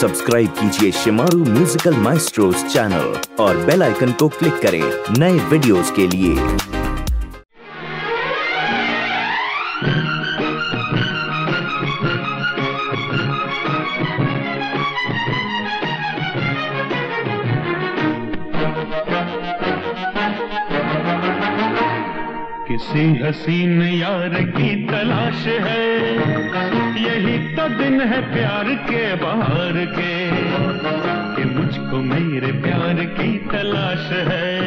Subscribe कीजिए Shemaroo musical maestros channel और bell icon को क्लिक करें नए वीडियोस के लिए। किसी हसीन यार की तलाश है। यही तो दिन है प्यार के बाहर के, कि मुझको मेरे प्यार की तलाश है।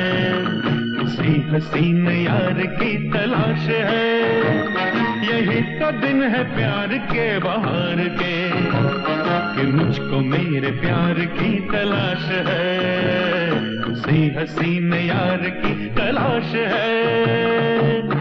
किसी हसीन यार की तलाश है। यही तो दिन है प्यार के बाहर के, कि मुझको मेरे प्यार की तलाश है। किसी हसीन यार की तलाश है।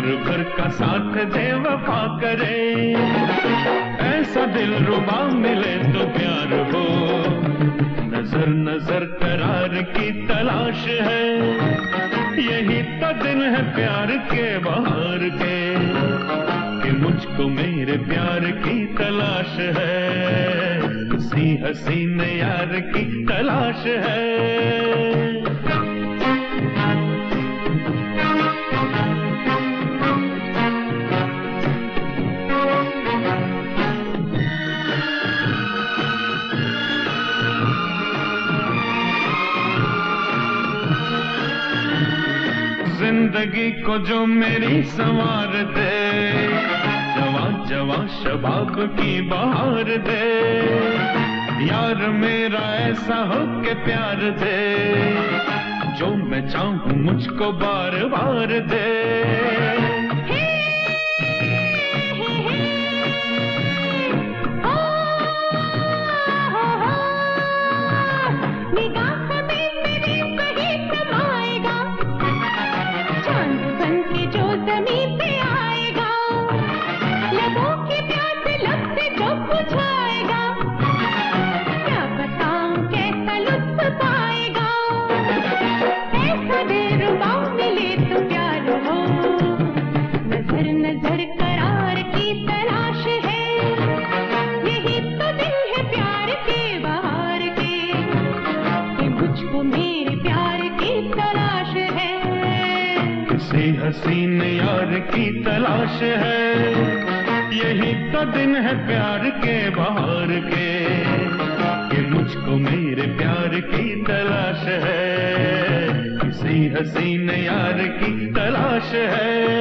उम्र भर का साथ दे, वफा करे। ऐसा दिल रुबा मिले तो प्यार हो। नज़र नज़र करार की तलाश है। यही तो दिन है प्यार के बाहर के, कि मुझको मेरे प्यार की तलाश है। किसी हसीन यार की तलाश है। ज़िंदगी को जो मेरी संवार दे। जवा जवा, शबाब की बहार दे। यार मेरा ऐसा हो के प्यार दे। जो मैं चाहूँ मुझको बार बार दे। किसी हसीन यार की तलाश है। यही तो दिन है प्यार के बाहर के, कि मुझको मेरे प्यार की तलाश है। किसी हसीन यार की तलाश है।